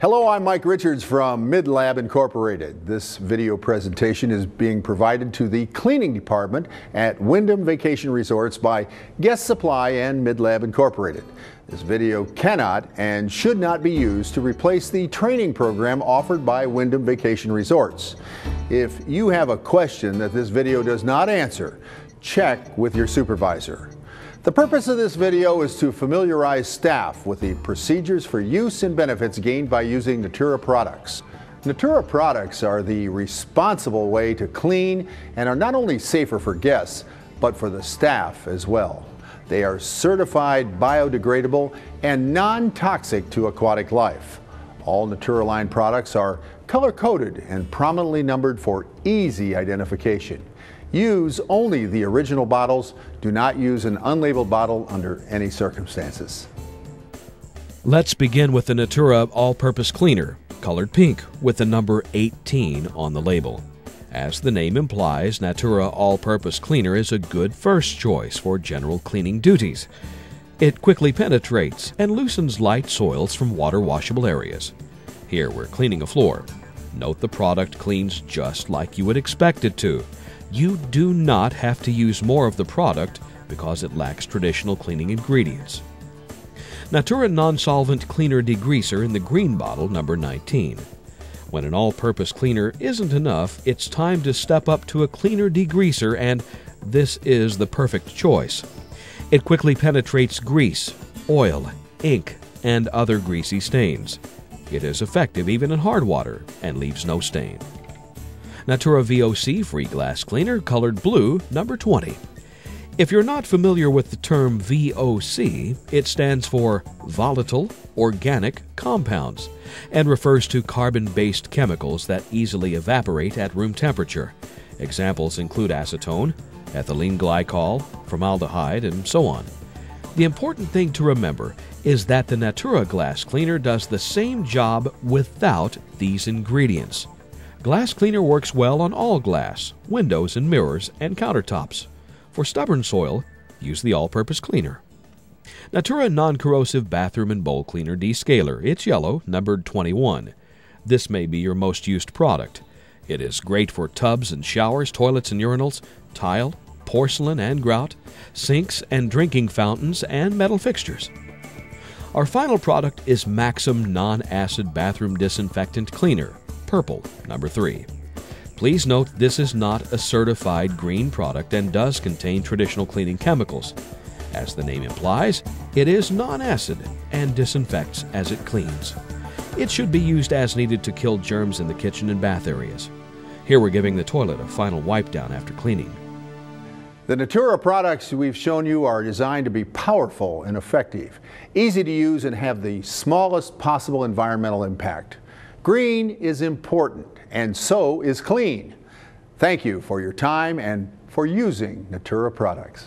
Hello, I'm Mike Richards from Midlab Incorporated. This video presentation is being provided to the cleaning department at Wyndham Vacation Resorts by Guest Supply and Midlab Incorporated. This video cannot and should not be used to replace the training program offered by Wyndham Vacation Resorts. If you have a question that this video does not answer, check with your supervisor. The purpose of this video is to familiarize staff with the procedures for use and benefits gained by using Natura products. Natura products are the responsible way to clean and are not only safer for guests, but for the staff as well. They are certified biodegradable and non-toxic to aquatic life. All Natura line products are color-coded and prominently numbered for easy identification. Use only the original bottles. Do not use an unlabeled bottle under any circumstances. Let's begin with the Natura All-Purpose Cleaner, colored pink with the number 18 on the label. As the name implies, Natura All-Purpose Cleaner is a good first choice for general cleaning duties. It quickly penetrates and loosens light soils from water-washable areas. Here we're cleaning a floor. Note the product cleans just like you would expect it to you do not have to use more of the product because it lacks traditional cleaning ingredients. Natura Non-Solvent Cleaner Degreaser in the green bottle, number 19. When an all-purpose cleaner isn't enough, it's time to step up to a cleaner degreaser and this is the perfect choice. It quickly penetrates grease, oil, ink, and other greasy stains. It is effective even in hard water and leaves no stain. Natura VOC Free Glass Cleaner, colored blue, number 20. If you're not familiar with the term VOC, it stands for Volatile Organic Compounds and refers to carbon based chemicals that easily evaporate at room temperature. Examples include acetone, ethylene glycol, formaldehyde, and so on. The important thing to remember is that the Natura glass cleaner does the same job without these ingredients. Glass Cleaner works well on all glass, windows and mirrors, and countertops. For stubborn soil, use the all-purpose cleaner. Natura Non-Corrosive Bathroom and Bowl Cleaner Descaler. It's yellow, numbered 21. This may be your most used product. It is great for tubs and showers, toilets and urinals, tile, porcelain and grout, sinks and drinking fountains, and metal fixtures. Our final product is Maxim Non-Acid Bathroom Disinfectant Cleaner purple, number 3. Please note this is not a certified green product and does contain traditional cleaning chemicals. As the name implies, it is non-acid and disinfects as it cleans. It should be used as needed to kill germs in the kitchen and bath areas. Here we're giving the toilet a final wipe down after cleaning. The Natura products we've shown you are designed to be powerful and effective, easy to use and have the smallest possible environmental impact. Green is important, and so is clean. Thank you for your time and for using Natura products.